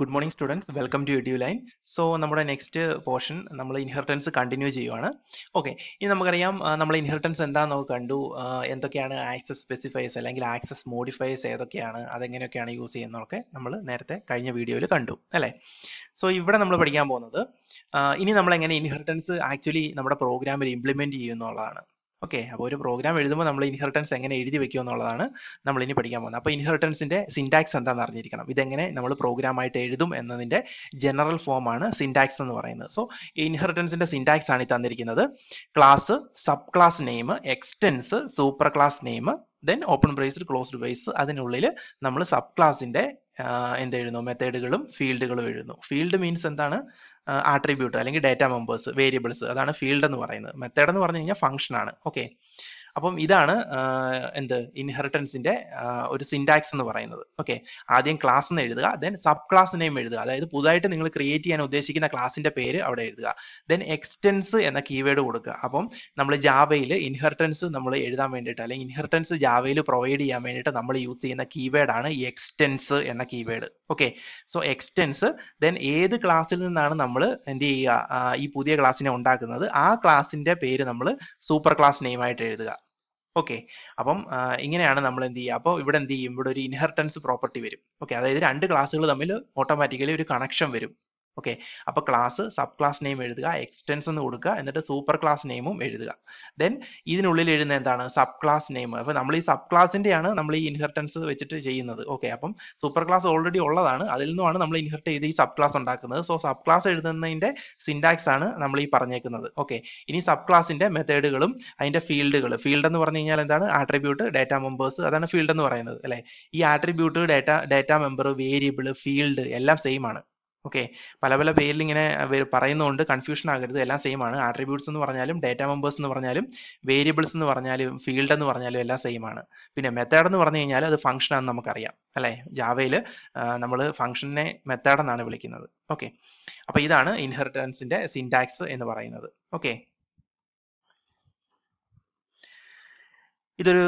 Good morning students welcome to Eduline so നമ്മുടെ next portion നമ്മൾ inheritance continue ചെയ്യുവാണ്. Okay ഇനി നമുക്കറിയാം നമ്മൾ ഇൻഹെറിറ്റൻസ് എന്താണെന്ന് നമുക്ക് കണ്ടു. എന്തൊക്കെയാണ് ആക്സസ് സ്പെസിഫൈസ് അല്ലെങ്കിൽ ആക്സസ് മോഡിഫൈസ് ഏതൊക്കെയാണ് അതെങ്ങനെയൊക്കെയാണ് യൂസ് ചെയ്യുന്നതൊക്കെ നമ്മൾ നേരത്തെ കഴിഞ്ഞ വീഡിയോയിൽ കണ്ടു അല്ലേ? സോ ഇവിടെ നമ്മൾ പഠിക്കാൻ പോകുന്നത് ഇനി നമ്മൾ എങ്ങനെ ഇൻഹെറിറ്റൻസ് ആക്ച്വലി നമ്മുടെ പ്രോഗ്രാമിൽ ഇംപ്ലിമെന്റ് ചെയ്യുന്നുള്ളതാണ്. ഓക്കെ അപ്പോൾ ഒരു പ്രോഗ്രാം എഴുതുമ്പോൾ നമ്മൾ ഇൻഹെറിറ്റൻസ് എങ്ങനെ എഴുതി വെക്കുക എന്നുള്ളതാണ് നമ്മൾ ഇനി പഠിക്കാൻ പോകുന്നത്. അപ്പോൾ ഇൻഹെറിറ്റൻസിന്റെ സിൻടാക്സ് എന്താണെന്ന് അറിഞ്ഞിരിക്കണം. ഇതെങ്ങനെ നമ്മൾ പ്രോഗ്രാമായിട്ട് എഴുതും എന്നതിന്റെ ജനറൽ ഫോം ആണ് സിൻടാക്സ് എന്ന് പറയുന്നത്. സോ ഇൻഹെറിറ്റൻസിന്റെ സിൻടാക്സ് ആണ് ഈ തന്നിരിക്കുന്നത്. Class sub class name extends super class name then open braced closed brace അതിനുള്ളിൽ നമ്മൾ സബ് ക്ലാസിന്റെ എന്ത് എഴുതുന്നു? മെത്തേഡുകളും ഫീൽഡുകളും എഴുതുന്നു. ഫീൽഡ് മീൻസ് എന്താണ്? ആട്രിബ്യൂട്ട് അല്ലെങ്കിൽ ഡേറ്റ മെമ്പേഴ്സ് വേരിയബിൾസ് അതാണ് ഫീൽഡ് എന്ന് പറയുന്നത്. മെത്തേഡ് എന്ന് പറഞ്ഞു കഴിഞ്ഞാൽ ഫംഗ്ഷൻ ആണ്. ഓക്കെ അപ്പം ഇതാണ് എന്ത് ഇൻഹെറിറ്റൻസിന്റെ ഒരു സിൻടാക്സ് എന്ന് പറയുന്നത്. ഓക്കെ ആദ്യം ക്ലാസ് എന്ന് എഴുതുക ദെൻ സബ് ക്ലാസ് നെയിം എഴുതുക. അതായത് പുതുതായിട്ട് നിങ്ങൾ ക്രിയേറ്റ് ചെയ്യാൻ ഉദ്ദേശിക്കുന്ന ക്ലാസിന്റെ പേര് അവിടെ എഴുതുക. ദെൻ എക്സ്റ്റൻസ് എന്ന കീവേഡ് കൊടുക്കുക. അപ്പം നമ്മൾ ജാവയിൽ ഇൻഹെറിറ്റൻസ് നമ്മൾ എഴുതാൻ വേണ്ടിയിട്ട് അല്ലെങ്കിൽ ഇൻഹെറിറ്റൻസ് ജാവയിൽ പ്രൊവൈഡ് ചെയ്യാൻ വേണ്ടിയിട്ട് നമ്മൾ യൂസ് ചെയ്യുന്ന കീവേഡ് ആണ് എക്സ്റ്റൻസ് എന്ന keyword okay so extends then ഏത് ക്ലാസ്സിൽ നിന്നാണ് നമ്മൾ എന്ത് ചെയ്യുക? ഈ പുതിയ ക്ലാസ്സിനെ ഉണ്ടാക്കുന്നത്. ആ ക്ലാസിന്റെ പേര് നമ്മൾ സൂപ്പർ ക്ലാസ് നെയിം ആയിട്ട് എഴുതുക. ഓക്കെ. അപ്പം ഇങ്ങനെയാണ് നമ്മൾ എന്ത് ചെയ്യുക. അപ്പോൾ ഇവിടെ എന്ത് ചെയ്യും? ഇവിടെ ഒരു ഇൻഹെറിറ്റൻസ് പ്രോപ്പർട്ടി വരും. ഓക്കെ. അതായത് രണ്ട് ക്ലാസ്സുകൾ തമ്മിൽ ഓട്ടോമാറ്റിക്കലി ഒരു കണക്ഷൻ വരും. ഓക്കെ അപ്പോൾ ക്ലാസ് സബ് ക്ലാസ് നെയിം എഴുതുക എക്സ്റ്റൻസ് എന്ന് കൊടുക്കുക എന്നിട്ട് സൂപ്പർ ക്ലാസ് നെയിമും എഴുതുക. ദെൻ ഇതിനുള്ളിൽ എഴുതുന്ന എന്താണ്? സബ് ക്ലാസ് നെയിം അപ്പോൾ നമ്മൾ ഈ സബ് ക്ലാസിന്റെയാണ് നമ്മൾ ഈ ഇൻഹെറിറ്റൻസ് വെച്ചിട്ട് ചെയ്യുന്നത്. ഓക്കെ അപ്പം സൂപ്പർ ക്ലാസ് ഓൾറെഡി ഉള്ളതാണ്. അതിൽ നിന്നുമാണ് നമ്മൾ ഇൻഹെറിറ്റ് ചെയ്ത് ഈ സബ് ക്ലാസ് ഉണ്ടാക്കുന്നത്. സോ സബ് ക്ലാസ് എഴുതുന്നതിന്റെ സിൻടാക്സ് ആണ് നമ്മൾ ഈ പറഞ്ഞേക്കുന്നത്. ഓക്കെ ഇനി സബ് ക്ലാസിന്റെ മെത്തേഡുകളും അതിന്റെ ഫീൽഡുകൾ ഫീൽഡ് എന്ന് പറഞ്ഞു കഴിഞ്ഞാൽ എന്താണ്? ആട്രിബ്യൂട്ട് ഡാറ്റ മെമ്പേഴ്സ് അതാണ് ഫീൽഡ് എന്ന് പറയുന്നത്. അല്ലെ? ഈ attribute data data member variable field എല്ലാം സെയിം ആണ്. ഓക്കെ പല പല പേരിൽ ഇങ്ങനെ പറയുന്നതുകൊണ്ട് കൺഫ്യൂഷൻ ആകരുത്. എല്ലാം സെയിം ആണ്. ആട്രിബ്യൂട്ട്സ് എന്ന് പറഞ്ഞാലും ഡേറ്റ മെമ്പേഴ്സ് എന്ന് പറഞ്ഞാലും വേരിയബിൾസ് എന്ന് പറഞ്ഞാലും ഫീൽഡ് എന്ന് പറഞ്ഞാലും എല്ലാം സെയിം ആണ്. പിന്നെ മെത്തേഡ് എന്ന് പറഞ്ഞു കഴിഞ്ഞാൽ അത് ഫംഗ്ഷൻ ആണെന്ന് നമുക്കറിയാം. അല്ലെ? ജാവയിൽ നമ്മൾ ഫംഗ്ഷനെ മെത്തേഡ് എന്നാണ് വിളിക്കുന്നത്. ഓക്കെ അപ്പൊ ഇതാണ് ഇൻഹെറിറ്റൻസിന്റെ സിൻടാക്സ് എന്ന് പറയുന്നത്. ഓക്കെ ഇതൊരു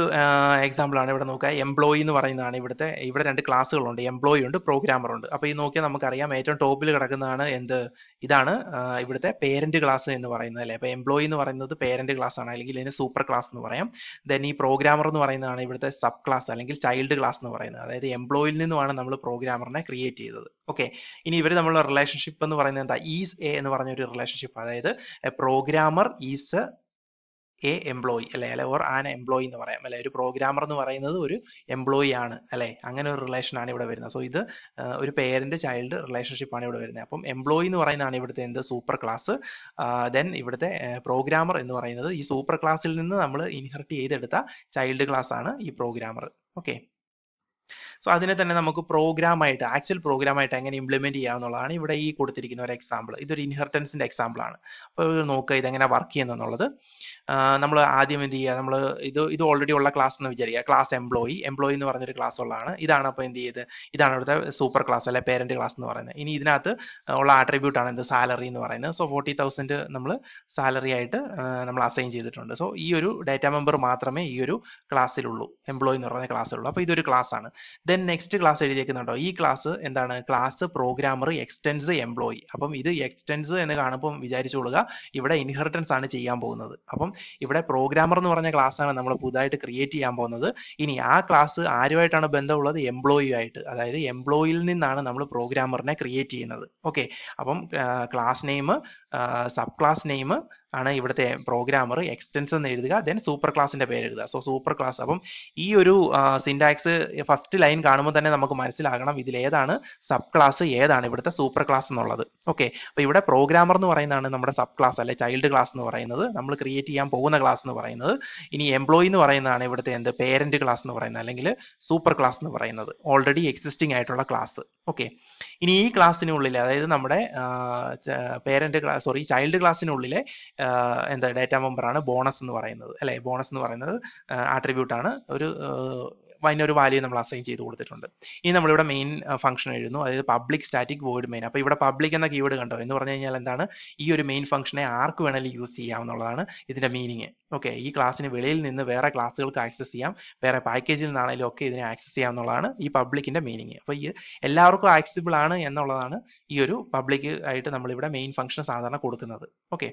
എക്സാമ്പിൾ ആണ്. ഇവിടെ നോക്കുക. എംപ്ലോയി എന്ന് പറയുന്നതാണ് ഇവിടുത്തെ. ഇവിടെ രണ്ട് ക്ലാസ്സുകളുണ്ട്. എംപ്ലോയി ഉണ്ട് പ്രോഗ്രാമർ ഉണ്ട്. അപ്പോൾ ഈ നോക്കിയാൽ നമുക്കറിയാം ഏറ്റവും ടോപ്പിൽ കിടക്കുന്നതാണ് എന്ത്? ഇതാണ് ഇവിടുത്തെ പേരന്റ് ക്ലാസ് എന്ന് പറയുന്നത് അല്ലേ? അപ്പോൾ എംപ്ലോയി എന്ന് പറയുന്നത് പേരന്റ് ക്ലാസ് ആണ്. അല്ലെങ്കിൽ ഇതിന് സൂപ്പർ ക്ലാസ് എന്ന് പറയാം. ദെൻ ഈ പ്രോഗ്രാമർ എന്ന് പറയുന്നതാണ് ഇവിടുത്തെ സബ് ക്ലാസ് അല്ലെങ്കിൽ ചൈൽഡ് ക്ലാസ് എന്ന് പറയുന്നത്. അതായത് എംപ്ലോയിൽ നിന്നുമാണ് നമ്മൾ പ്രോഗ്രാമറിനെ ക്രിയേറ്റ് ചെയ്തത്. ഓക്കെ ഇനി ഇവർ നമ്മൾ റിലേഷൻഷിപ്പ് എന്ന് പറയുന്നത് എന്താ? ഈസ് എ എന്ന് പറഞ്ഞ ഒരു റിലേഷൻഷിപ്പ് അതായത് പ്രോഗ്രാമർ ഈസ് എ എംപ്ലോയി അല്ലെ അല്ലെ ഓർ ആൻ എംപ്ലോയി എന്ന് പറയാം. അല്ലെ ഒരു പ്രോഗ്രാമർ എന്ന് പറയുന്നത് ഒരു എംപ്ലോയി ആണ് അല്ലെ അങ്ങനെ ഒരു റിലേഷൻ ആണ് ഇവിടെ വരുന്നത്. സോ ഇത് ഒരു പേരന്റ് ചൈൽഡ് റിലേഷൻഷിപ്പ് ആണ് ഇവിടെ വരുന്നത്. അപ്പം എംപ്ലോയി എന്ന് പറയുന്നതാണ് ഇവിടുത്തെ എന്ത്? സൂപ്പർ ക്ലാസ് ദെൻ ഇവിടുത്തെ പ്രോഗ്രാമർ എന്ന് പറയുന്നത് ഈ സൂപ്പർ ക്ലാസ്സിൽ നിന്ന് നമ്മൾ ഇൻഹെറിറ്റ് ചെയ്തെടുത്ത ചൈൽഡ് ക്ലാസ് ആണ് ഈ പ്രോഗ്രാമർ ഓക്കെ സോ അതിനെ തന്നെ നമുക്ക് പ്രോഗ്രാമായിട്ട് ആക്ച്വൽ പ്രോഗ്രാമായിട്ട് എങ്ങനെ ഇംപ്ലിമെന്റ് ചെയ്യാന്നുള്ളതാണ് ഇവിടെ ഈ കൊടുത്തിരിക്കുന്ന ഒരു എക്സാമ്പിൾ ഇതൊരു ഇൻഹെറിറ്റൻസിന്റെ എക്സാമ്പിൾ ആണ്. അപ്പോൾ ഇത് നോക്കുക ഇതെങ്ങനെ വർക്ക് ചെയ്യുന്നുള്ളത് നമ്മൾ ആദ്യം എന്ത് ചെയ്യുക? നമ്മൾ ഇത് ഇത് ഓൾറെഡി ഉള്ള ക്ലാസ് എന്ന് വിചാരിക്കുക. ക്ലാസ് എംപ്ലോയി എംപ്ലോയി എന്ന് പറഞ്ഞൊരു ക്ലാസ് ഉള്ളതാണ്. ഇതാണ് അപ്പോൾ എന്ത് ചെയ്ത്? ഇതാണ് ഇവിടുത്തെ സൂപ്പർ ക്ലാസ് അല്ലെ പേരന്റ് ക്ലാസ് എന്ന് പറയുന്നത്. ഇനി ഇതിനകത്ത് ഉള്ള ആട്രിബ്യൂട്ട് ആണ് എന്ത്? സാലറി എന്ന് പറയുന്നത്. സോ ഫോർട്ടി തൗസൻഡ് നമ്മൾ സാലറി ആയിട്ട് നമ്മൾ അസൈൻ ചെയ്തിട്ടുണ്ട്. സോ ഈ ഒരു ഡാറ്റ മെമ്പർ മാത്രമേ ഈ ഒരു ക്ലാസ്സിലുള്ളൂ എംപ്ലോയി എന്ന് പറയുന്ന ക്ലാസ്സിലുള്ളൂ അപ്പോൾ ഇതൊരു ക്ലാസ് ആണ്. ദെൻ നെക്സ്റ്റ് ക്ലാസ് എഴുതിയേക്കുന്നുണ്ടോ? ഈ ക്ലാസ് എന്താണ്? ക്ലാസ് പ്രോഗ്രാമർ എക്സ്റ്റെൻസ് എംപ്ലോയി അപ്പം ഇത് എക്സ്റ്റെൻസ് എന്ന് കാണുമ്പം വിചാരിച്ചു കൊള്ളുക ഇവിടെ ഇൻഹെറിറ്റൻസ് ആണ് ചെയ്യാൻ പോകുന്നത്. അപ്പം ഇവിടെ പ്രോഗ്രാമർ എന്ന് പറഞ്ഞ ക്ലാസ് ആണ് നമ്മൾ പുതുതായിട്ട് ക്രിയേറ്റ് ചെയ്യാൻ പോകുന്നത്. ഇനി ആ ക്ലാസ് ആരുമായിട്ടാണ് ബന്ധമുള്ളത്? എംപ്ലോയി ആയിട്ട്. അതായത് എംപ്ലോയിൽ നിന്നാണ് നമ്മൾ പ്രോഗ്രാമറിനെ ക്രിയേറ്റ് ചെയ്യുന്നത്. ഓക്കെ അപ്പം class name sub class name ആണ് ഇവിടുത്തെ പ്രോഗ്രാമർ എക്സ്റ്റൻസ് എന്ന് എഴുതുക ദെൻ സൂപ്പർ ക്ലാസിന്റെ പേര് എഴുതുക. സോ സൂപ്പർ ക്ലാസ് അപ്പം ഈ ഒരു സിൻടാക്സ് ഫസ്റ്റ് ലൈൻ കാണുമ്പോൾ തന്നെ നമുക്ക് മനസ്സിലാകണം ഇതിലേതാണ് സബ് ക്ലാസ് ഏതാണ് ഇവിടുത്തെ സൂപ്പർ ക്ലാസ് എന്നുള്ളത്. ഓക്കെ അപ്പോൾ ഇവിടെ പ്രോഗ്രാമർ എന്ന് പറയുന്നതാണ് നമ്മുടെ സബ് ക്ലാസ് അല്ലെ ചൈൽഡ് ക്ലാസ് എന്ന് പറയുന്നത്. നമ്മൾ ക്രിയേറ്റ് ചെയ്യാൻ പോകുന്ന ക്ലാസ് എന്ന് പറയുന്നത്. ഇനി എംപ്ലോയി എന്ന് പറയുന്നതാണ് ഇവിടുത്തെ എന്ത്? പേരന്റ് ക്ലാസ് എന്ന് പറയുന്നത് അല്ലെങ്കിൽ സൂപ്പർ ക്ലാസ് എന്ന് പറയുന്നത്. ഓൾറെഡി എക്സിസ്റ്റിംഗ് ആയിട്ടുള്ള ക്ലാസ് ഓക്കെ ഇനി ഈ ക്ലാസ്സിനുള്ളിൽ അതായത് നമ്മുടെ പേരന്റ് ക്ലാസ് സോറി ചൈൽഡ് ക്ലാസ്സിനുള്ളിലെ എന്താ ഡേറ്റ മെമ്പർ ആണ് ബോണസ് എന്ന് പറയുന്നത്. അല്ലെ? ബോണസ് എന്ന് പറയുന്നത് ആട്രിബ്യൂട്ട് ആണ് ഒരു അതിനൊരു വാല്യൂ നമ്മൾ അസൈൻ ചെയ്ത് കൊടുത്തിട്ടുണ്ട്. ഇനി നമ്മളിവിടെ മെയിൻ ഫംഗ്ഷൻ എഴുതുന്നു. അതായത് പബ്ലിക് സ്റ്റാറ്റിക് വോയിഡ് മെയിൻ അപ്പോൾ ഇവിടെ പബ്ലിക് എന്ന കീവേഡ് കണ്ടോ? എന്ന് പറഞ്ഞു കഴിഞ്ഞാൽ എന്താണ്? ഈ ഒരു മെയിൻ ഫംഗ്ഷനെ ആർക്ക് വേണമെങ്കിലും യൂസ് ചെയ്യാവുന്നതാണ് ഇതിന്റെ മീനിങ് ഓക്കെ ഈ ക്ലാസ്സിന് വെളിയിൽ നിന്ന് വേറെ ക്ലാസ്സുകൾക്ക് ആക്സസ് ചെയ്യാം. വേറെ പാക്കേജിൽ നിന്നാണെങ്കിലും ഒക്കെ ഇതിനെ ആക്സസ് ചെയ്യാം എന്നുള്ളതാണ് ഈ പബ്ലിക്കിന്റെ മീനിങ് അപ്പോൾ ഈ എല്ലാവർക്കും ആക്സസിബിൾ ആണ് എന്നുള്ളതാണ് ഈ ഒരു പബ്ലിക് ആയിട്ട് നമ്മളിവിടെ മെയിൻ ഫംഗ്ഷൻ സാധാരണ കൊടുക്കുന്നത്. ഓക്കെ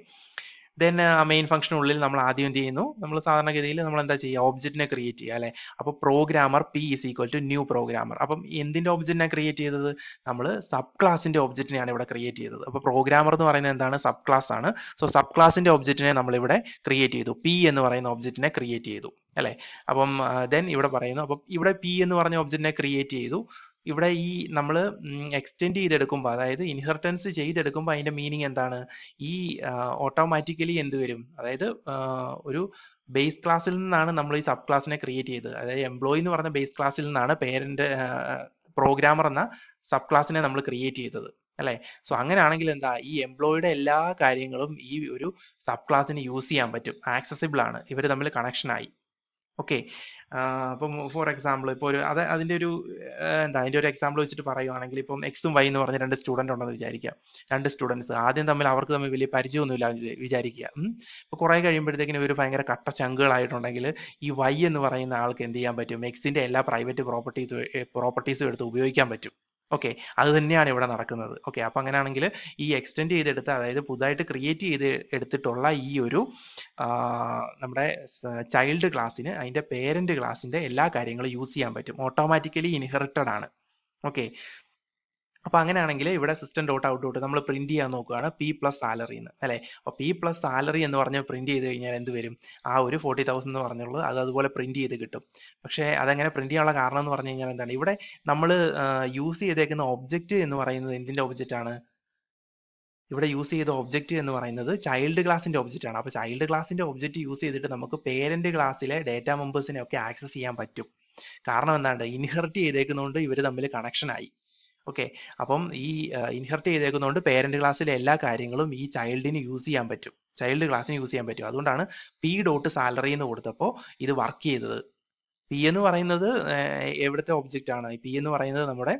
ദെൻ ആ മെയിൻ ഫംഗ്ഷനുള്ളിൽ നമ്മൾ ആദ്യം എന്ത് ചെയ്യുന്നു? നമ്മൾ സാധാരണഗതിയിൽ നമ്മൾ എന്താ ചെയ്യുക? ഓബ്ജക്റ്റിനെ ക്രിയേറ്റ് ചെയ്യുക അല്ലെ? അപ്പോൾ programmer p is equal to new programmer അപ്പം എന്തിന്റെ ഒബ്ജക്റ്റിനെ ക്രിയേറ്റ് ചെയ്തത്? നമ്മൾ സബ് ക്ലാസിന്റെ ഒബ്ജക്റ്റിനെയാണ് ഇവിടെ ക്രിയേറ്റ് ചെയ്തത്. അപ്പോൾ പ്രോഗ്രാമർ എന്ന് പറയുന്നത് എന്താണ്? സബ് ക്ലാസ് ആണ് സോ സബ് ക്ലാസിന്റെ ഒബ്ജക്റ്റിനെ നമ്മൾ ഇവിടെ ക്രിയേറ്റ് ചെയ്തു. പി എന്ന് പറയുന്ന ഒബ്ജക്റ്റിനെ ക്രിയേറ്റ് ചെയ്തു അല്ലെ? അപ്പം ദെൻ ഇവിടെ പറയുന്നു. അപ്പം ഇവിടെ പി എന്ന് പറഞ്ഞ ഒബ്ജക്റ്റിനെ ക്രിയേറ്റ് ചെയ്തു. ഇവിടെ ഈ നമ്മൾ എക്സ്റ്റെൻഡ് ചെയ്തെടുക്കുമ്പോൾ അതായത് ഇൻഹെറിറ്റൻസ് ചെയ്തെടുക്കുമ്പോൾ അതിന്റെ മീനിങ് എന്താണ്? ഈ ഓട്ടോമാറ്റിക്കലി എന്ത് വരും? അതായത് ഒരു ബേസ് ക്ലാസ്സിൽ നിന്നാണ് നമ്മൾ ഈ സബ് ക്ലാസ്സിനെ ക്രിയേറ്റ് ചെയ്തത്. അതായത് എംപ്ലോയി എന്ന് പറഞ്ഞ ബേസ് ക്ലാസ്സിൽ നിന്നാണ് പേരന്റ് പ്രോഗ്രാമർ എന്ന സബ് ക്ലാസ്സിനെ നമ്മൾ ക്രിയേറ്റ് ചെയ്തത്. അല്ലെ? സോ അങ്ങനെയാണെങ്കിൽ എന്താ? ഈ എംപ്ലോയിയുടെ എല്ലാ കാര്യങ്ങളും ഈ ഒരു സബ് ക്ലാസ്സിന് യൂസ് ചെയ്യാൻ പറ്റും. ആക്സസിബിൾ ആണ്. ഇവർ തമ്മിൽ കണക്ഷൻ ആയി. ഓക്കെ. അപ്പം ഫോർ എക്സാമ്പിൾ ഇപ്പോൾ ഒരു അത് അതിന്റെ ഒരു എന്താ അതിന്റെ ഒരു എക്സാമ്പിൾ വെച്ചിട്ട് പറയുവാണെങ്കിൽ ഇപ്പം എക്സും വൈ എന്ന് പറഞ്ഞ രണ്ട് സ്റ്റുഡന്റ് ഉണ്ടെന്ന് വിചാരിക്കാം. രണ്ട് സ്റ്റുഡൻസ്. ആദ്യം തമ്മിൽ അവർക്ക് തമ്മിൽ വലിയ പരിചയമൊന്നുമില്ല വിചാരിക്കുക. ഇപ്പൊ കുറെ കഴിയുമ്പോഴത്തേക്കിനും ഒരു ഭയങ്കര കട്ട ചങ്കുകളായിട്ടുണ്ടെങ്കിൽ ഈ വൈ എന്ന് പറയുന്ന ആൾക്ക് എന്ത് ചെയ്യാൻ പറ്റും? എക്സിന്റെ എല്ലാ പ്രൈവറ്റ് പ്രോപ്പർട്ടീസ് പ്രോപ്പർട്ടീസും എടുത്ത് ഉപയോഗിക്കാൻ പറ്റും. ഓക്കെ അത് തന്നെയാണ് ഇവിടെ നടക്കുന്നത്. ഓക്കെ അപ്പം അങ്ങനെയാണെങ്കിൽ ഈ എക്സ്റ്റെൻഡ് ചെയ്തെടുത്ത അതായത് പുതുതായിട്ട് ക്രിയേറ്റ് ചെയ്ത് എടുത്തിട്ടുള്ള ഈ ഒരു നമ്മുടെ ചൈൽഡ് ക്ലാസ്സിന് അതിന്റെ പേരന്റ് ക്ലാസ്സിന്റെ എല്ലാ കാര്യങ്ങളും യൂസ് ചെയ്യാൻ പറ്റും. ഓട്ടോമാറ്റിക്കലി ഇൻഹെറിറ്റഡ് ആണ്. ഓക്കെ അപ്പൊ അങ്ങനെയാണെങ്കിൽ ഇവിടെ സിസ്റ്റം ഡോട്ട് ഔട്ട് ഡോട്ട് നമ്മൾ പ്രിന്റ് ചെയ്യാൻ നോക്കുകയാണ് പി പ്ലസ് സാലറി എന്ന് അല്ലെ? അപ്പൊ പി പ്ലസ് സാലറി എന്ന് പറഞ്ഞ് പ്രിന്റ് ചെയ്ത് കഴിഞ്ഞാൽ എന്ത് വരും? ആ ഒരു ഫോർട്ടി തൗസൻഡ് എന്ന് പറഞ്ഞുള്ളത് അത് അതുപോലെ പ്രിന്റ് ചെയ്ത് കിട്ടും. പക്ഷേ അതങ്ങനെ പ്രിന്റ് ചെയ്യാനുള്ള കാരണം എന്ന് പറഞ്ഞു കഴിഞ്ഞാൽ എന്താണ്? ഇവിടെ നമ്മൾ യൂസ് ചെയ്തേക്കുന്ന ഒബ്ജക്റ്റ് എന്ന് പറയുന്നത് എന്തിന്റെ ഒബ്ജക്റ്റ് ആണ്? ഇവിടെ യൂസ് ചെയ്ത ഒബ്ജക്റ്റ് എന്ന് പറയുന്നത് ചൈൽഡ് ക്ലാസിന്റെ ഒബ്ജക്റ്റ് ആണ്. അപ്പോൾ ചൈൽഡ് ക്ലാസിന്റെ ഒബ്ജക്റ്റ് യൂസ് ചെയ്തിട്ട് നമുക്ക് പേരന്റ് ക്ലാസ്സിലെ ഡേറ്റ മെമ്പേഴ്സിനെ ഒക്കെ ആക്സസ് ചെയ്യാൻ പറ്റും. കാരണം എന്താണ്? ഇൻഹെറിറ്റ് ചെയ്തേക്കുന്നതുകൊണ്ട് ഇവർ തമ്മിൽ കണക്ഷൻ ആയി. ഓക്കെ. അപ്പം ഈ ഇൻഹെർട്ട് ചെയ്തേക്കുന്നതുകൊണ്ട് പേരന്റ് ക്ലാസ്സിലെ എല്ലാ കാര്യങ്ങളും ഈ ചൈൽഡിന് യൂസ് ചെയ്യാൻ പറ്റും. ചൈൽഡ് ക്ലാസ്സിന് യൂസ് ചെയ്യാൻ പറ്റും. അതുകൊണ്ടാണ് പി ഡോട്ട് സാലറി എന്ന് കൊടുത്തപ്പോൾ ഇത് വർക്ക് ചെയ്തത്. പി എന്ന് പറയുന്നത് എവിടുത്തെ ഒബ്ജക്റ്റ് ആണ്? പി എന്ന് പറയുന്നത് നമ്മുടെ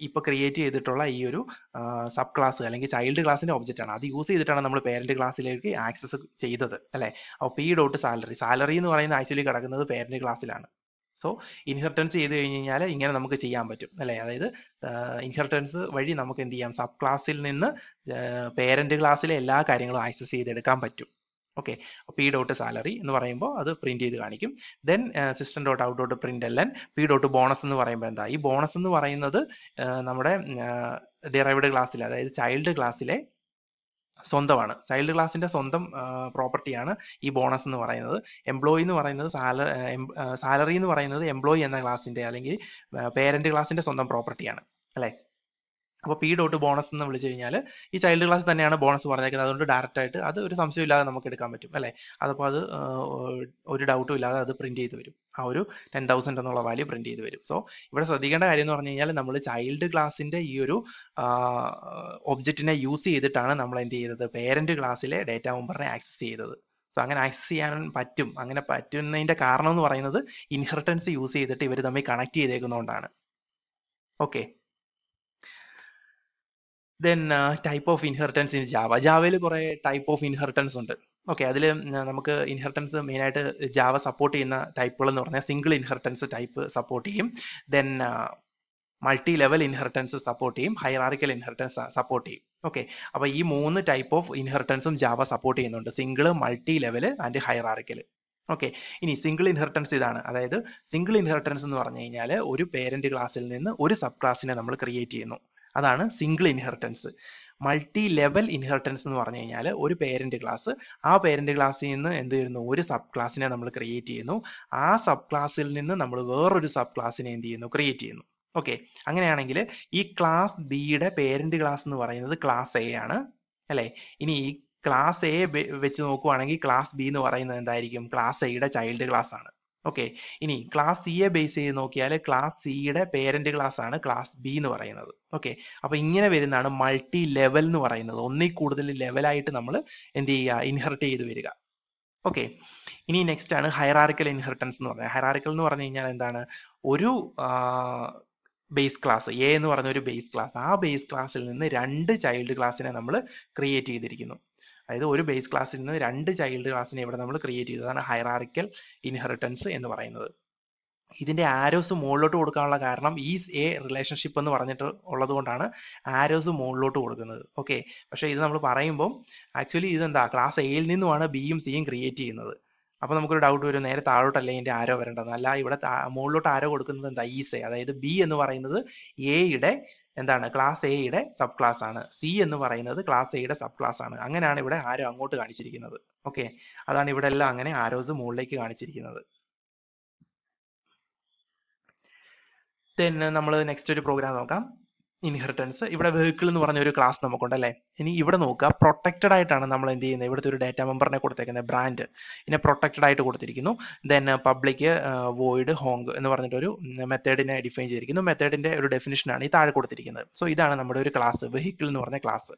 ഇപ്പൊ ക്രിയേറ്റ് ചെയ്തിട്ടുള്ള ഈ ഒരു സബ് ക്ലാസ് അല്ലെങ്കിൽ ചൈൽഡ് ക്ലാസിന്റെ ഒബ്ജക്റ്റ് ആണ്. അത് യൂസ് ചെയ്തിട്ടാണ് നമ്മൾ പേരന്റ് ക്ലാസ്സിലേക്ക് ആക്സസ് ചെയ്തത്. അല്ലെ? അപ്പോൾ പി ഡോട്ട് സാലറി സാലറി എന്ന് പറയുന്നത് ആക്ച്വലി കിടക്കുന്നത് പേരന്റ് ക്ലാസ്സിലാണ് സോ ഇൻഹെറിറ്റൻസ് ചെയ്ത് കഴിഞ്ഞ് കഴിഞ്ഞാൽ ഇങ്ങനെ നമുക്ക് ചെയ്യാൻ പറ്റും അല്ലേ? അതായത് ഇൻഹെറിറ്റൻസ് വഴി നമുക്ക് എന്ത് ചെയ്യാം? സബ് ക്ലാസ്സിൽ നിന്ന് പേരന്റ് ക്ലാസ്സിലെ എല്ലാ കാര്യങ്ങളും ആക്സസ് ചെയ്തെടുക്കാൻ പറ്റും. ഓക്കെ പി ഡോട്ട് സാലറി എന്ന് പറയുമ്പോൾ അത് പ്രിന്റ് ചെയ്ത് കാണിക്കും. Then system dot out dot print l p dot bonus എന്ന് പറയുമ്പോൾ എന്താ? ഈ ബോണസ് എന്ന് പറയുന്നത് നമ്മുടെ ഡിറൈവ്ഡ് ക്ലാസ്സിലെ അതായത് ചൈൽഡ് ക്ലാസ്സിലെ സ്വന്തമാണ്. ചൈൽഡ് ക്ലാസിന്റെ സ്വന്തം പ്രോപ്പർട്ടിയാണ് ഈ ബോണസ് എന്ന് പറയുന്നത്. എംപ്ലോയി എന്ന് പറയുന്നത് സാല സാലറി എന്ന് പറയുന്നത് എംപ്ലോയി എന്ന ക്ലാസിന്റെ അല്ലെങ്കിൽ പേരന്റ് ക്ലാസിന്റെ സ്വന്തം പ്രോപ്പർട്ടിയാണ് അല്ലെ? അപ്പോൾ പി ഡോട്ട് ബോണസ് എന്ന് വിളിച്ചു കഴിഞ്ഞാൽ ഈ ചൈൽഡ് ക്ലാസ് തന്നെയാണ് ബോണസ് പറഞ്ഞേക്കുന്നത്. അതുകൊണ്ട് ഡയറക്റ്റ് ആയിട്ട് അത് ഒരു സംശയമില്ലാതെ നമുക്ക് എടുക്കാൻ പറ്റും അല്ലേ? അതപ്പോൾ അത് ഒരു ഡൗട്ടും ഇല്ലാതെ അത് പ്രിന്റ് ചെയ്ത് വരും. ആ ഒരു ടെൻ തൗസൻഡ് എന്നുള്ള വാല്യൂ പ്രിന്റ് ചെയ്ത് വരും. സോ ഇവിടെ ശ്രദ്ധിക്കേണ്ട കാര്യം എന്ന് പറഞ്ഞു കഴിഞ്ഞാൽ നമ്മൾ ചൈൽഡ് ക്ലാസിന്റെ ഈ ഒരു ഒബ്ജക്റ്റിനെ യൂസ് ചെയ്തിട്ടാണ് നമ്മൾ എന്ത് ചെയ്തത്? പേരന്റ് ക്ലാസ്സിലെ ഡേറ്റ മെമ്പറിനെ ആക്സസ് ചെയ്തത്. സോ അങ്ങനെ ആക്സസ് ചെയ്യാൻ പറ്റും. അങ്ങനെ പറ്റുന്നതിന്റെ കാരണം എന്ന് പറയുന്നത് ഇൻഹെറിറ്റൻസ് യൂസ് ചെയ്തിട്ട് ഇവർ തമ്മിൽ connect ചെയ്തേക്കുന്നതുകൊണ്ടാണ് okay then type of inheritance in Java ജാവയിൽ കുറെ ടൈപ്പ് ഓഫ് ഇൻഹെറിറ്റൻസ് ഉണ്ട്. ഓക്കെ അതിൽ നമുക്ക് ഇൻഹെറിറ്റൻസ് മെയിൻ ആയിട്ട് ജാവ സപ്പോർട്ട് ചെയ്യുന്ന ടൈപ്പുകൾ എന്ന് പറഞ്ഞാൽ സിംഗിൾ ഇൻഹെറിറ്റൻസ് ടൈപ്പ് സപ്പോർട്ട് ചെയ്യും. Then multi level inheritance support ചെയ്യും. ഹൈറാറിക്കൽ ഇൻഹെറിറ്റൻസ് സപ്പോർട്ട് ചെയ്യും. ഓക്കെ അപ്പോൾ ഈ മൂന്ന് ടൈപ്പ് ഓഫ് ഇൻഹെറിറ്റൻസും ജാവ സപ്പോർട്ട് ചെയ്യുന്നുണ്ട്. Single multi level and hierarchical okay ഇനി സിംഗിൾ ഇൻഹെറിറ്റൻസ് ഇതാണ്. അതായത് സിംഗിൾ ഇൻഹെറിറ്റൻസ് എന്ന് പറഞ്ഞു കഴിഞ്ഞാൽ ഒരു പേരന്റ് ക്ലാസ്സിൽ നിന്ന് ഒരു സബ് ക്ലാസ്സിനെ നമ്മൾ ക്രിയേറ്റ് ചെയ്യുന്നു. അതാണ് single inheritance multi level inheritance എന്ന് പറഞ്ഞു കഴിഞ്ഞാൽ ഒരു പേരന്റ് ക്ലാസ് ആ പേരന്റ് ക്ലാസ്സിൽ നിന്ന് എന്ത് ചെയ്യുന്നു? ഒരു സബ് ക്ലാസ്സിനെ നമ്മൾ ക്രിയേറ്റ് ചെയ്യുന്നു. ആ സബ് ക്ലാസ്സിൽ നിന്ന് നമ്മൾ വേറൊരു സബ് ക്ലാസ്സിനെ എന്ത് ചെയ്യുന്നു? ക്രിയേറ്റ് ചെയ്യുന്നു. ഓക്കെ അങ്ങനെയാണെങ്കിൽ ഈ ക്ലാസ് ബിയുടെ പേരന്റ് ക്ലാസ് എന്ന് പറയുന്നത് ക്ലാസ് എ ആണ്. അല്ലേ? ഇനി ഈ ക്ലാസ് എ വെച്ച് നോക്കുവാണെങ്കിൽ ക്ലാസ് ബി എന്ന് പറയുന്നത് എന്തായിരിക്കും? ക്ലാസ് എയുടെ ചൈൽഡ് ക്ലാസ് ആണ്. ഓക്കെ ഇനി ക്ലാസ് സിയെ ബേസ് ചെയ്ത് നോക്കിയാൽ ക്ലാസ് സിയുടെ പേരന്റ് ക്ലാസ് ആണ് ക്ലാസ് ബി എന്ന് പറയുന്നത്. ഓക്കെ അപ്പൊ ഇങ്ങനെ വരുന്നതാണ് മൾട്ടി ലെവൽ എന്ന് പറയുന്നത്. ഒന്നിൽ കൂടുതൽ ലെവലായിട്ട് നമ്മൾ എന്ത് ചെയ്യുക? ഇൻഹെറിറ്റ് ചെയ്ത് വരിക. ഓക്കെ ഇനി നെക്സ്റ്റ് ആണ് ഹൈറാറിക്കൽ ഇൻഹെറിറ്റൻസ് എന്ന് പറഞ്ഞാൽ ഹൈറാറിക്കൽ എന്ന് പറഞ്ഞു കഴിഞ്ഞാൽ എന്താണ്? ഒരു ബേസ് ക്ലാസ് എ എന്ന് പറഞ്ഞ ഒരു ബേസ് ക്ലാസ് ആ ബേസ് ക്ലാസ്സിൽ നിന്ന് രണ്ട് ചൈൽഡ് ക്ലാസ്സിനെ നമ്മൾ ക്രിയേറ്റ് ചെയ്തിരിക്കുന്നു. അതായത് ഒരു ബേസ് ക്ലാസ്സിൽ നിന്ന് രണ്ട് ചൈൽഡ് ക്ലാസ്സിനെ ഇവിടെ നമ്മൾ ക്രിയേറ്റ് ചെയ്തതാണ് ഹൈറാറിക്കൽ ഇൻഹെറിറ്റൻസ് എന്ന് പറയുന്നത്. ഇതിന്റെ ആരോസ് മുകളിലോട്ട് കൊടുക്കാനുള്ള കാരണം ഈസ് എ റിലേഷൻഷിപ്പ് എന്ന് പറഞ്ഞിട്ട് ഉള്ളത് കൊണ്ടാണ് ആരോസ് മുകളിലോട്ട് കൊടുക്കുന്നത്. ഓക്കെ പക്ഷേ ഇത് നമ്മൾ പറയുമ്പോൾ ആക്ച്വലി ഇതെന്താ? ക്ലാസ് എയിൽ നിന്നുമാണ് ബിയും സിയും ക്രിയേറ്റ് ചെയ്യുന്നത്. അപ്പോൾ നമുക്കൊരു ഡൗട്ട് വരും നേരെ താഴോട്ടല്ലേ ഇതിന്റെ ആരോ വരേണ്ടത്? അല്ല ഇവിടെ മുകളിലോട്ട് ആരോ കൊടുക്കുന്നത് എന്താ? ഈസ് എ അതായത് ബി എന്ന് പറയുന്നത് എയുടെ എന്താണ്? ക്ലാസ് എയുടെ സബ് ക്ലാസ് ആണ്. സി എന്ന് പറയുന്നത് ക്ലാസ് എയുടെ സബ് ക്ലാസ് ആണ്. അങ്ങനെയാണ് ഇവിടെ ആരോ അങ്ങോട്ട് കാണിച്ചിരിക്കുന്നത്. ഓക്കെ അതാണ് ഇവിടെ എല്ലാം അങ്ങനെ ആരോസ് മുകളിലേക്ക് കാണിച്ചിരിക്കുന്നത്. ദെൻ നമ്മൾ നെക്സ്റ്റ് ഒരു പ്രോഗ്രാം നോക്കാം. ഇൻഹെറിറ്റൻസ് ഇവിടെ വെഹിക്കിൾ എന്ന് പറഞ്ഞ ഒരു ക്ലാസ് നമുക്കുണ്ട് അല്ലേ ഇനി ഇവിടെ നോക്കുക. പ്രൊട്ടക്റ്റഡ് ആയിട്ടാണ് നമ്മൾ എന്ത് ചെയ്യുന്നത്? ഇവിടുത്തെ ഒരു ഡാറ്റ മെമ്പറിനെ കൊടുത്തേക്കുന്നത്. ബ്രാൻഡ് ഇതിനെ പ്രൊട്ടക്റ്റഡ് ആയിട്ട് കൊടുത്തിരിക്കുന്നു. ദെൻ പബ്ലിക് വോയിഡ് ഹോങ് എന്ന് പറഞ്ഞിട്ട് ഒരു മെത്തേഡിനെ ഡിഫൈൻ ചെയ്തിരിക്കുന്നു. മെത്തേഡിന്റെ ഒരു ഡെഫിനിഷനാണ് ഈ താഴെ കൊടുത്തിരിക്കുന്നത്. സോ ഇതാണ് നമ്മുടെ ഒരു ക്ലാസ് വെഹിക്കിൾ എന്ന് പറഞ്ഞ ക്ലാസ്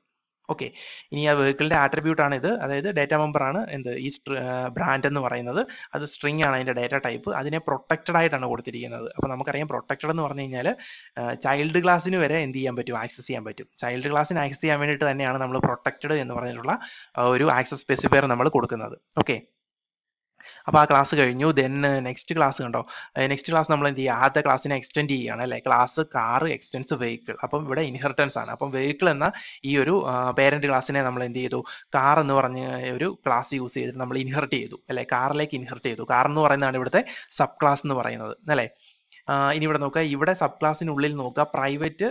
ഓക്കെ ഇനി ആ വെഹിക്കിളിന്റെ ആട്രിബ്യൂട്ട് ആണ് ഇത്. അതായത് ഡേറ്റ മെമ്പർ ആണ് എന്ത്? ഈ ബ്രാൻഡ് എന്ന് പറയുന്നത്. അത് സ്ട്രിങ് ആണ് അതിന്റെ ഡേറ്റ ടൈപ്പ് അതിനെ പ്രൊട്ടക്റ്റഡ് ആയിട്ടാണ് കൊടുത്തിരിക്കുന്നത്. അപ്പൊ നമുക്കറിയാം പ്രൊട്ടക്റ്റഡ് എന്ന് പറഞ്ഞു കഴിഞ്ഞാൽ ചൈൽഡ് ക്ലാസ്സിന് വരെ എന്ത് ചെയ്യാൻ പറ്റും? ആക്സസ് ചെയ്യാൻ പറ്റും. ചൈൽഡ് ക്ലാസ്സിന് ആക്സസ് ചെയ്യാൻ വേണ്ടിയിട്ട് തന്നെയാണ് നമ്മൾ പ്രൊട്ടക്റ്റഡ് എന്ന് പറഞ്ഞിട്ടുള്ള ഒരു ആക്സസ് സ്പെസിഫയർ നമ്മൾ കൊടുക്കുന്നത്. ഓക്കെ അപ്പോൾ ആ ക്ലാസ് കഴിഞ്ഞു. ദെൻ നെക്സ്റ്റ് ക്ലാസ് കണ്ടോ? നെക്സ്റ്റ് ക്ലാസ് നമ്മൾ എന്ത് ചെയ്യുക? ആദ്യത്തെ ക്ലാസ്സിനെ എക്സ്റ്റെൻഡ് ചെയ്യുകയാണ് അല്ലേ? ക്ലാസ് കാർ എക്സ്റ്റെൻസ് വെഹിക്കിൾ അപ്പം ഇവിടെ ഇൻഹെറിറ്റൻസ് ആണ്. അപ്പം വെഹിക്കിൾ എന്ന ഈ ഒരു പേരന്റ് ക്ലാസ്സിനെ നമ്മൾ എന്ത് ചെയ്തു? കാർ എന്ന് പറഞ്ഞ ഒരു ക്ലാസ് യൂസ് ചെയ്തിട്ട് നമ്മൾ ഇൻഹെറിറ്റ് ചെയ്തു. അല്ലെ? കാറിലേക്ക് ഇൻഹെറിറ്റ് ചെയ്തു. കാർ എന്ന് പറയുന്നതാണ് ഇവിടുത്തെ സബ് ക്ലാസ് എന്ന് പറയുന്നത്. അല്ലേ? ഇനി ഇവിടെ നോക്കുക. ഇവിടെ സബ് ക്ലാസ്സിനുള്ളിൽ നോക്കുക പ്രൈവറ്റ്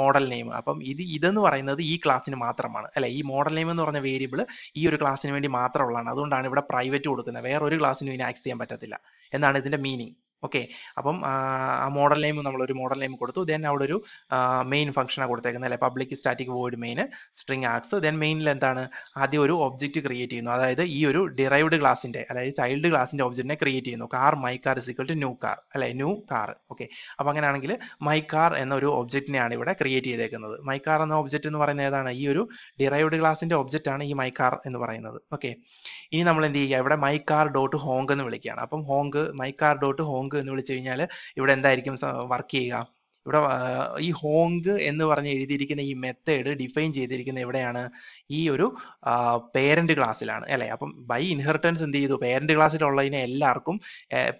മോഡൽ നെയിം അപ്പം ഇത് ഇതെന്ന് പറയുന്നത് ഈ ക്ലാസ്സിന് മാത്രമാണ്. അല്ലെ? ഈ മോഡൽ നെയിം എന്ന് പറഞ്ഞ വേരിയബിൾ ഈ ഒരു ക്ലാസ്സിന് വേണ്ടി മാത്രമുള്ളതാണ്. അതുകൊണ്ടാണ് ഇവിടെ പ്രൈവറ്റ് കൊടുക്കുന്നത്. വേറെ ഒരു ക്ലാസ്സിനും ഇതിനെ ആക്സ് ചെയ്യാൻ പറ്റത്തില്ല. എന്നാണ് ഇതിന്റെ മീനിങ് ഓക്കെ. അപ്പം ആ മോഡൽ നെയിം നമ്മൾ ഒരു മോഡൽ നെയിം കൊടുത്തു. ദെൻ അവിടെ ഒരു മെയിൻ ഫംഗ്ഷനാണ് കൊടുത്തേക്കുന്നത് അല്ലെ? Public static void main string args. Then മെയിനിൽ എന്താണ്? ആദ്യം ഒരു ഒബ്ജക്റ്റ് ക്രിയേറ്റ് ചെയ്യുന്നു. അതായത് ഈ ഒരു ഡിറൈവ്ഡ് ക്ലാസിന്റെ അതായത് ചൈൽഡ് ക്ലാസിന്റെ ഒബ്ജക്റ്റിനെ ക്രിയേറ്റ് ചെയ്യുന്നു. Car my car is equal to new car അല്ലെ? New car. ഓക്കെ. അപ്പൊ അങ്ങനെയാണെങ്കിൽ മൈ കാർ എന്ന ഒരു ഒബ്ജക്റ്റിനെയാണ് ഇവിടെ ക്രിയേറ്റ് ചെയ്തേക്കുന്നത്. മൈ കാർ എന്ന ഒബ്ജക്റ്റ് എന്ന് പറയുന്നത് ഏതാണ്? ഈ ഒരു ഡിറൈവ്ഡ് ക്ലാസിന്റെ ഒബ്ജക്റ്റ് ആണ് ഈ മൈ കാർ എന്ന് പറയുന്നത്. ഓക്കെ. ഇനി നമ്മൾ എന്ത് ചെയ്യുക? ഇവിടെ മൈ കാർ ഡോട്ട് ഹോങ്ക് എന്ന് വിളിക്കുകയാണ്. അപ്പം honk my car dot honk എന്ന് വിളിച്ചു കഴിഞ്ഞാൽ ഇവിടെ എന്തായിരിക്കും വർക്ക് ചെയ്യുക? ഇവിടെ ഈ ഹോങ്ക് എന്ന് പറഞ്ഞ് എഴുതിയിരിക്കുന്ന ഈ മെത്തേഡ് ഡിഫൈൻ ചെയ്തിരിക്കുന്ന എവിടെയാണ്? ഈ ഒരു പേരന്റ് ക്ലാസ്സിലാണ് അല്ലെ? അപ്പം ബൈ ഇൻഹെറിറ്റൻസ് എന്ത് ചെയ്തു? പേരന്റ് ക്ലാസ്സിലുള്ളതിനെ എല്ലാവർക്കും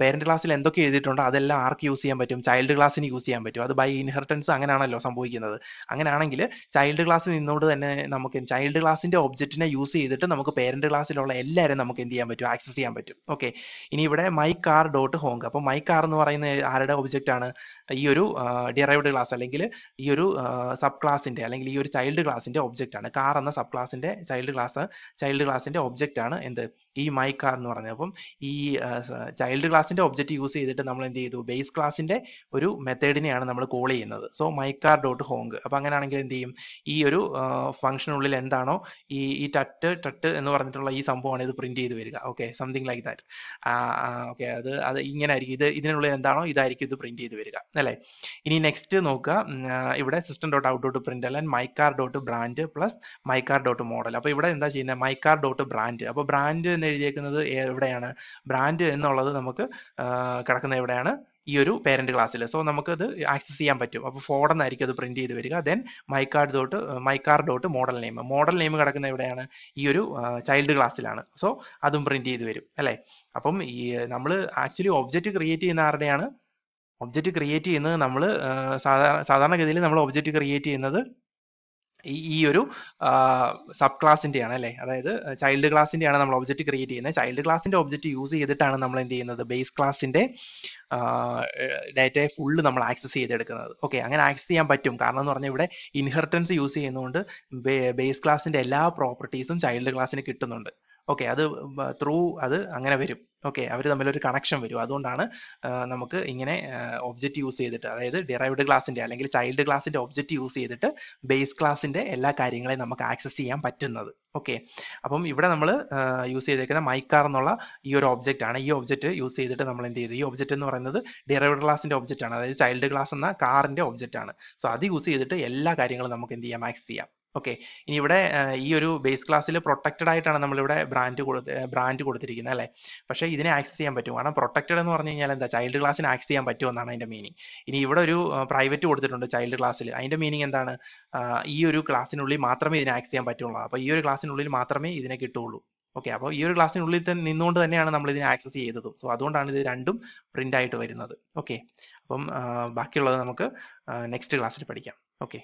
പേരന്റ് ക്ലാസ്സിൽ എന്തൊക്കെ എഴുതിയിട്ടുണ്ടോ? അതെല്ലാം ആർക്ക് യൂസ് ചെയ്യാൻ പറ്റും? ചൈൽഡ് ക്ലാസ്സിന് യൂസ് ചെയ്യാൻ പറ്റും. അത് ബൈ ഇൻഹെറിറ്റൻസ് അങ്ങനെയാണല്ലോ സംഭവിക്കുന്നത്. അങ്ങനെയാണെങ്കിൽ ചൈൽഡ് ക്ലാസ്സിൽ നിന്നുകൊണ്ട് തന്നെ നമുക്ക് ചൈൽഡ് ക്ലാസ്സിന്റെ ഒബ്ജക്റ്റിനെ യൂസ് ചെയ്തിട്ട് നമുക്ക് പേരന്റ് ക്ലാസ്സിലുള്ള എല്ലാവരും നമുക്ക് എന്ത് ചെയ്യാൻ പറ്റും? ആക്സസ് ചെയ്യാൻ പറ്റും. ഓക്കെ ഇനി ഇവിടെ മൈ കാർ ഡോട്ട് ഹോങ്ക് അപ്പോൾ മൈ കാർ എന്ന് പറയുന്ന ആരുടെ ഒബ്ജക്റ്റ് ആണ്? ഈ ഒരു ഡിറൈവ്ഡ് ക്ലാസ് അല്ലെങ്കിൽ ഈ ഒരു സബ് ക്ലാസിന്റെ അല്ലെങ്കിൽ ഈ ഒരു ചൈൽഡ് ക്ലാസിന്റെ ഒബ്ജക്റ്റ് ആണ്. കാർ എന്ന സബ് ക്ലാസിന്റെ ചൈൽഡ് ക്ലാസ് ചൈൽഡ് ക്ലാസിന്റെ ഒബ്ജക്റ്റ് ആണ് എന്ത്? ഈ മൈ കാർ എന്ന് പറഞ്ഞത് അപ്പം ഈ ചൈൽഡ് ക്ലാസിന്റെ ഒബ്ജക്റ്റ് യൂസ് ചെയ്തിട്ട് നമ്മൾ എന്ത് ചെയ്തു? ബേസ് ക്ലാസിന്റെ ഒരു മെത്തേഡിനെയാണ് നമ്മൾ കോൾ ചെയ്യുന്നത്. So my car dot honk അപ്പൊ അങ്ങനെയാണെങ്കിൽ എന്ത് ചെയ്യും? ഈ ഒരു ഫംഗ്ഷനുള്ളിൽ എന്താണോ ഈ ഈ ടട്ട് ടട്ട് എന്ന് പറഞ്ഞിട്ടുള്ള ഈ സംഭവമാണ് ഇത് പ്രിന്റ് ചെയ്ത് വരിക. Okay something like that okay അത് അത് ഇങ്ങനെ ആയിരിക്കും. ഇത് ഇതിനുള്ളിൽ എന്താണോ ഇതായിരിക്കും ഇത് പ്രിന്റ് ചെയ്ത് വരിക. അല്ലേ? ഇനി നെക്സ്റ്റ് നോക്കുക. ഇവിടെ system dot out dot print അല്ല my car dot brand plus my car dot model അപ്പോൾ ഇവിടെ എന്താ ചെയ്യുന്നത് മൈക്കാർ ഡോട്ട് ബ്രാൻഡ് അപ്പോൾ ബ്രാൻഡ് എന്ന് എഴുതിയേക്കുന്നത് എവിടെയാണ് ബ്രാൻഡ് എന്നുള്ളത് നമുക്ക് കിടക്കുന്ന കിടക്കുന്നത് എവിടെയാണ് ഈ ഒരു പേരന്റ് ക്ലാസ്സിൽ സോ നമുക്കത് ആക്സസ് ചെയ്യാൻ പറ്റും. അപ്പോൾ ഫോർഡ് എന്നായിരിക്കും അത് പ്രിന്റ് ചെയ്ത് വരിക. Then my card dot my car dot model name model name കിടക്കുന്ന എവിടെയാണ് ഈ ഒരു ചൈൽഡ് ക്ലാസ്സിലാണ് സോ അതും പ്രിന്റ് ചെയ്ത് വരും. അല്ലേ? അപ്പം ഈ നമ്മൾ ആക്ച്വലി ഒബ്ജക്റ്റ് ക്രിയേറ്റ് ചെയ്യുന്ന ആരുടെയാണ്? ഒബ്ജക്റ്റ് ക്രിയേറ്റ് ചെയ്യുന്നത് നമ്മൾ സാധാരണ സാധാരണഗതിയിൽ നമ്മൾ ഒബ്ജക്റ്റ് ക്രിയേറ്റ് ചെയ്യുന്നത് ഈ ഒരു സബ് ക്ലാസിന്റെയാണ് അല്ലേ? അതായത് ചൈൽഡ് ക്ലാസിന്റെയാണ് നമ്മൾ ഒബ്ജക്റ്റ് ക്രിയേറ്റ് ചെയ്യുന്നത്. ചൈൽഡ് ക്ലാസിന്റെ ഒബ്ജക്റ്റ് യൂസ് ചെയ്തിട്ടാണ് നമ്മൾ എന്ത് ചെയ്യുന്നത്? ബേസ് ക്ലാസിന്റെ ഡാറ്റയെ ഫുള്ള് നമ്മൾ ആക്സസ് ചെയ്തെടുക്കുന്നത്. ഓക്കെ അങ്ങനെ ആക്സസ് ചെയ്യാൻ പറ്റും. കാരണം എന്ന് പറഞ്ഞാൽ ഇവിടെ ഇൻഹെറിറ്റൻസ് യൂസ് ചെയ്യുന്നതുകൊണ്ട് ബേസ് ക്ലാസിന്റെ എല്ലാ പ്രോപ്പർട്ടീസും ചൈൽഡ് ക്ലാസ്സിന് കിട്ടുന്നുണ്ട്. ഓക്കെ അത് ത്രൂ അത് അങ്ങനെ വരും. ഓക്കെ അവർ തമ്മിലൊരു കണക്ഷൻ വരും. അതുകൊണ്ടാണ് നമുക്ക് ഇങ്ങനെ ഒബ്ജക്റ്റ് യൂസ് ചെയ്തിട്ട് അതായത് ഡിറൈവ്ഡ് ക്ലാസിന്റെ അല്ലെങ്കിൽ ചൈൽഡ് ക്ലാസിന്റെ ഒബ്ജക്റ്റ് യൂസ് ചെയ്തിട്ട് ബേസ് ക്ലാസിന്റെ എല്ലാ കാര്യങ്ങളെയും നമുക്ക് ആക്സസ് ചെയ്യാൻ പറ്റുന്നത്. ഓക്കെ അപ്പം ഇവിടെ നമ്മൾ യൂസ് ചെയ്തേക്കുന്ന മൈക്കാർ എന്നുള്ള ഈ ഒരു ഒബ്ജക്റ്റ് ആണ്. ഈ ഒബ്ജക്റ്റ് യൂസ് ചെയ്തിട്ട് നമ്മൾ എന്ത് ചെയ്തു? ഈ ഒബ്ജക്റ്റ് എന്ന് പറയുന്നത് ഡിറൈവ്ഡ് ക്ലാസിന്റെ ഒബ്ജക്റ്റ് ആണ്. അതായത് ചൈൽഡ് ക്ലാസ് എന്ന കാറിന്റെ ഒബ്ജക്റ്റ് ആണ്. സോ അത് യൂസ് ചെയ്തിട്ട് എല്ലാ കാര്യങ്ങളും നമുക്ക് എന്ത് ചെയ്യാം? ആക്സസ് ചെയ്യാം. ഓക്കെ ഇനി ഇവിടെ ഈ ഒരു ബേസ് ക്ലാസ്സിൽ പ്രൊട്ടക്റ്റഡ് ആയിട്ടാണ് നമ്മളിവിടെ ബ്രാൻഡ് കൊടുത്ത് ബ്രാൻഡ് കൊടുത്തിരിക്കുന്നത് അല്ലേ? പക്ഷേ ഇതിനെ ആക്സസ് ചെയ്യാൻ പറ്റും. കാരണം പ്രൊട്ടക്റ്റഡ് എന്ന് പറഞ്ഞു കഴിഞ്ഞാൽ എന്താ? ചൈൽഡ് ക്ലാസ്സിന് ആക്സസ് ചെയ്യാൻ പറ്റുമെന്നാണ് അതിന്റെ മീനിങ് ഇനി ഇവിടെ ഒരു പ്രൈവറ്റ് കൊടുത്തിട്ടുണ്ട് ചൈൽഡ് ക്ലാസ്സിൽ അതിന്റെ മീനിങ് എന്താണ്? ഈ ഒരു ക്ലാസ്സിനുള്ളിൽ മാത്രമേ ഇതിനെ ആക്സസ് ചെയ്യാൻ പറ്റുള്ളൂ. അപ്പോൾ ഈ ഒരു ക്ലാസ്സിനുള്ളിൽ മാത്രമേ ഇതിനെ കിട്ടുള്ളൂ ഓക്കെ അപ്പോൾ ഈ ഒരു ക്ലാസ്സിനുള്ളിൽ തന്നെ നിന്നുകൊണ്ട് തന്നെയാണ് നമ്മൾ ഇതിനെ ആക്സസ് ചെയ്തതും. സോ അതുകൊണ്ടാണ് ഇത് രണ്ടും പ്രിന്റ് ആയിട്ട് വരുന്നത്. ഓക്കെ അപ്പം ബാക്കിയുള്ളത് നമുക്ക് നെക്സ്റ്റ് ക്ലാസ്സിൽ പഠിക്കാം. ഓക്കെ